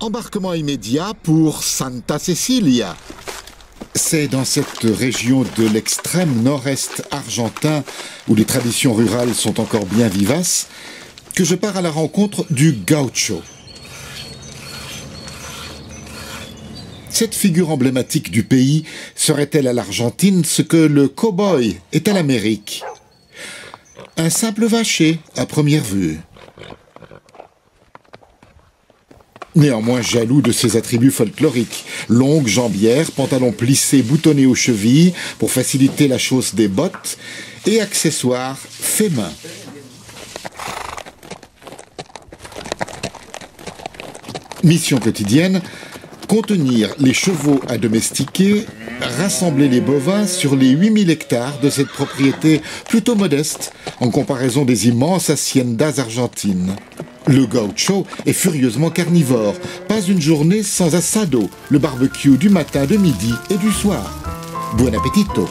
Embarquement immédiat pour Santa Cecilia. C'est dans cette région de l'extrême nord-est argentin, où les traditions rurales sont encore bien vivaces, que je pars à la rencontre du gaucho. Cette figure emblématique du pays serait-elle à l'Argentine ce que le cow-boy est à l'Amérique? Un simple vacher à première vue. Néanmoins jaloux de ses attributs folkloriques. Longues jambières, pantalon plissé boutonné aux chevilles pour faciliter la chausse des bottes et accessoires fait main. Mission quotidienne, contenir les chevaux à domestiquer, rassembler les bovins sur les 8000 hectares de cette propriété plutôt modeste en comparaison des immenses haciendas argentines. Le gaucho est furieusement carnivore. Pas une journée sans assado, le barbecue du matin, de midi et du soir. Buon appetito